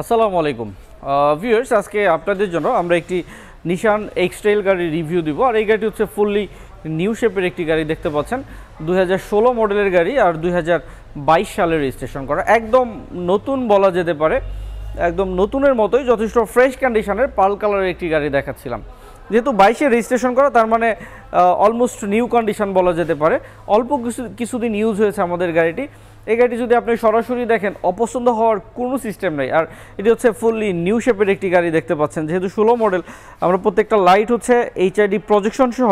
আসসালামু আলাইকুম। ভিউয়ার্স আজকে আপনাদের জন্য আমরা একটি নিশান এক্সট্রেল গাড়ির রিভিউ দিব। আর এই গাড়িটি হচ্ছে ফুললি নিউ শেপের একটি গাড়ি দেখতে পাচ্ছেন। দুই হাজার ষোলো মডেলের গাড়ি আর দু হাজার বাইশ সালের রেজিস্ট্রেশন করা। একদম নতুন বলা যেতে পারে। একদম নতুনের মতোই, যথেষ্ট ফ্রেশ কন্ডিশনের পাল কালারের একটি গাড়ি দেখাচ্ছিলাম। যেহেতু বাইশে রেজিস্ট্রেশন করা, তার মানে অলমোস্ট নিউ কন্ডিশন বলা যেতে পারে। অল্প কিছু কিছুদিন ইউজ হয়েছে আমাদের গাড়িটি। এই গাড়িটি যদি আপনি সরাসরি দেখেন, অপছন্দ হওয়ার কোনো সিস্টেম নেই। আর এটি হচ্ছে ফুললি নিউ শেপের একটি গাড়ি দেখতে পাচ্ছেন। যেহেতু ষোলো মডেল আমরা প্রত্যেকটা লাইট হচ্ছে এইচআইডি প্রজেকশন সহ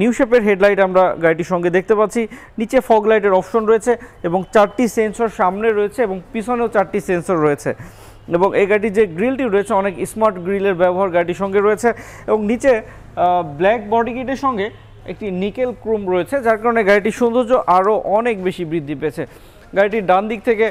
নিউ শেপের হেডলাইট আমরা গাড়িটির সঙ্গে দেখতে পাচ্ছি। নিচে ফগ লাইটের অপশন রয়েছে এবং চারটি সেন্সর সামনে রয়েছে এবং পিছনেও চারটি সেন্সর রয়েছে। এবং এই গাড়ির যে গ্রিলটি রয়েছে, অনেক স্মার্ট গ্রিলের ব্যবহার গাড়িটির সঙ্গে রয়েছে এবং নিচে ব্ল্যাক বডি কিটের সঙ্গে একটি নিকেল ক্রোম রয়েছে, যার কারণে গাড়িটির সৌন্দর্য আরও অনেক বেশি বৃদ্ধি পেয়েছে। গাড়িটির ডান দিক থেকে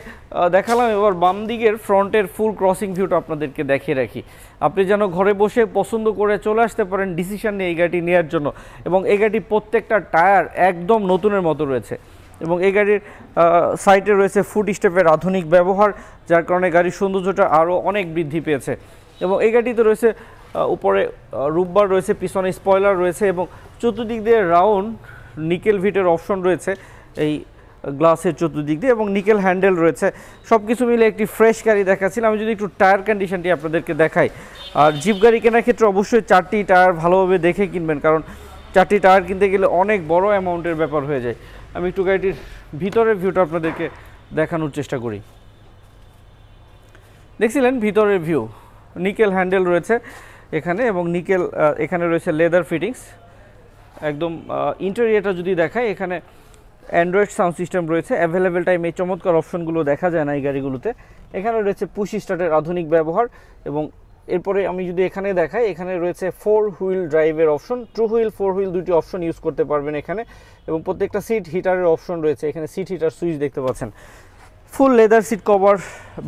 দেখালাম, এবার বাম দিকের ফ্রন্টের ফুল ক্রসিং ভিউটা আপনাদেরকে দেখিয়ে রাখি। আপনি যেন ঘরে বসে পছন্দ করে চলে আসতে পারেন ডিসিশন নিয়ে এই গাড়িটি নেওয়ার জন্য। এবং এই গাড়ির প্রত্যেকটা টায়ার একদম নতুনের মতো রয়েছে। এবং এই গাড়ির সাইটে রয়েছে ফুট স্টেপের আধুনিক ব্যবহার, যার কারণে গাড়ির সৌন্দর্যটা আরও অনেক বৃদ্ধি পেয়েছে। এবং এই গাড়িতে রয়েছে উপরে রুববার রয়েছে, পিছনে স্পয়লার রয়েছে এবং চতুর্দিক দিয়ে রাউন্ড নিকেল ভিটের অপশন রয়েছে। এই গ্লাসের চতুর্দিক দিয়ে এবং নিকেল হ্যান্ডেল রয়েছে। সব কিছু মিলে একটি ফ্রেশ গাড়ি দেখাচ্ছিলাম আমি যদি একটু টায়ার কন্ডিশনটি আপনাদেরকে দেখাই। আর জিপ গাড়ি কেনার ক্ষেত্রে অবশ্যই চারটি টায়ার ভালোভাবে দেখে কিনবেন, কারণ চারটি টায়ার কিনতে গেলে অনেক বড় অ্যামাউন্টের ব্যাপার হয়ে যায়। আমি একটু গাড়িটির ভিতরের ভিউটা আপনাদেরকে দেখানোর চেষ্টা করি। দেখছিলেন ভিতরের ভিউ? নিকেল হ্যান্ডেল রয়েছে এখানে এবং নিকেল এখানে রয়েছে লেদার ফিটিংস। একদম ইন্টেরিয়ারটা যদি দেখায় এখানে অ্যান্ড্রয়েড সাউন্ড সিস্টেম রয়েছে অ্যাভেলেবেল টাইম এই চমৎকার অপশনগুলো দেখা যায় না এই গাড়িগুলোতে। এখানে রয়েছে পুশ স্টার্টের আধুনিক ব্যবহার এবং এরপরে আমি যদি এখানে দেখাই, এখানে রয়েছে ফোর হুইল ড্রাইভের option two wheel four wheel দুটি অপশন ইউজ করতে পারবেন এখানে এবং প্রত্যেকটা সিট হিটারের অপশন রয়েছে। এখানে সিট হিটার সুইচ দেখতে পাচ্ছেন। ফুল লেদার সিট কভার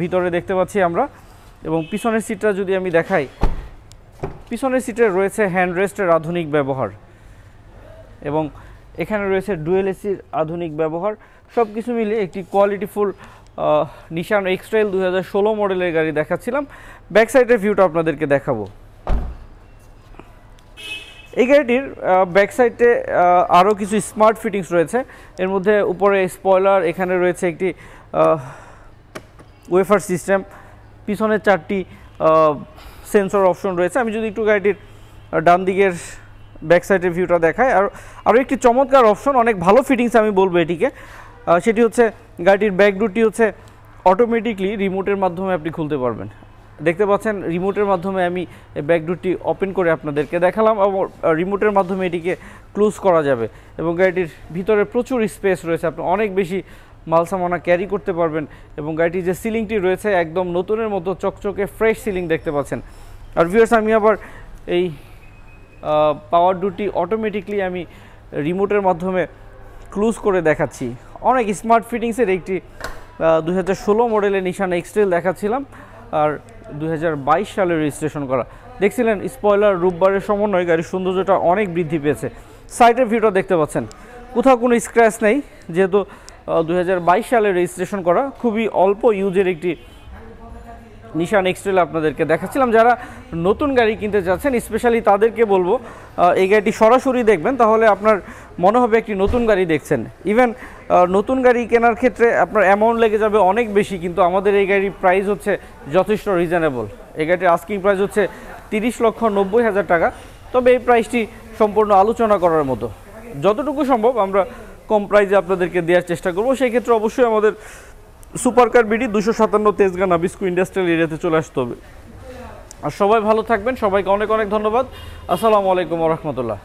ভিতরে দেখতে পাচ্ছি আমরা এবং পিছনের সিটটা যদি আমি দেখাই, পিছনের সিটে রয়েছে হ্যান্ড রেস্টের আধুনিক ব্যবহার এবং এখানে রয়েছে ডুয়েল এসির আধুনিক ব্যবহার সব কিছু মিলে একটি কোয়ালিটিফুল নিশান এক্সট্রাইল দু হাজার ষোলো মডেলের গাড়ি দেখাচ্ছিলাম। ব্যাক সাইডের ভিউটা আপনাদেরকে দেখাবো। এই গাড়িটির ব্যাক সাইডে আরও কিছু স্মার্ট ফিটিংস রয়েছে। এর মধ্যে উপরে স্পয়লার এখানে রয়েছে একটি ওয়েফার সিস্টেম পিছনে চারটি সেন্সর অপশন রয়েছে। আমি যদি একটু গাড়িটির ডান দিকের ব্যাক সাইডের ভিউটা দেখায়। আর আরও একটি চমৎকার অপশন অনেক ভালো ফিটিংস আমি বলব এটিকে। সেটি হচ্ছে গাড়িটির ব্যাক ডুটি হচ্ছে অটোমেটিকলি রিমোটের মাধ্যমে আপনি খুলতে পারবেন। দেখতে পাচ্ছেন রিমোটের মাধ্যমে আমি ব্যাক ডুটি ওপেন করে আপনাদেরকে দেখালাম এবং রিমোটের মাধ্যমে এটিকে ক্লোজ করা যাবে এবং গাড়িটির ভিতরে প্রচুর স্পেস রয়েছে। আপনি অনেক বেশি মাল মালসামানা ক্যারি করতে পারবেন এবং গাড়িটির যে সিলিংটি রয়েছে, একদম নতুনের মতো চকচকে ফ্রেশ সিলিং দেখতে পাচ্ছেন। আর ভিউয়ার্স আমি আবার এই পাওয়ার ডুটি অটোমেটিকলি আমি রিমোটের মাধ্যমে ক্লোজ করে দেখাচ্ছি। অনেক স্মার্ট ফিটিংসের একটি দু হাজার ষোলো মডেলের নিশান এক্সট্রেল দেখাচ্ছিলাম আর দু হাজার বাইশ সালে রেজিস্ট্রেশন করা। দেখছিলেন স্পয়লার রূপবারের সমন্বয়ে গাড়ির সৌন্দর্যটা অনেক বৃদ্ধি পেয়েছে। সাইডের ভিউটা দেখতে পাচ্ছেন। কোথাও কোনো স্ক্র্যাচ নেই, যেহেতু দু হাজার বাইশ সালে রেজিস্ট্রেশন করা। খুবই অল্প ইউজের একটি নিশান এক্সট্রেল আপনাদেরকে দেখাচ্ছিলাম। যারা নতুন গাড়ি কিনতে চাচ্ছেন স্পেশালি তাদেরকে বলব এই গাড়িটি সরাসরি দেখবেন, তাহলে আপনার মনে হবে একটি নতুন গাড়ি দেখছেন। ইভেন নতুন গাড়ি কেনার ক্ষেত্রে আপনার অ্যামাউন্ট লেগে যাবে অনেক বেশি, কিন্তু আমাদের এই গাড়ির প্রাইস হচ্ছে যথেষ্ট রিজনেবল এই গাড়িটির আস্কিং প্রাইস হচ্ছে তিরিশ লক্ষ নব্বই হাজার টাকা। তবে এই প্রাইসটি সম্পূর্ণ আলোচনা করার মতো। যতটুকু সম্ভব আমরা কম প্রাইজে আপনাদেরকে দেওয়ার চেষ্টা করব। সেই ক্ষেত্রে অবশ্যই আমাদের সুপার কার বিডি দুশো সাতান্ন তেজগাঁ নাবিস্কু ইন্ডাস্ট্রিয়াল এরিয়াতে চলে আসতে হবে। আর সবাই ভালো থাকবেন, সবাইকে অনেক অনেক ধন্যবাদ। আসসালামু আলাইকুম রহমতুল্লাহ।